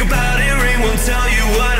think about it, ring won't tell you what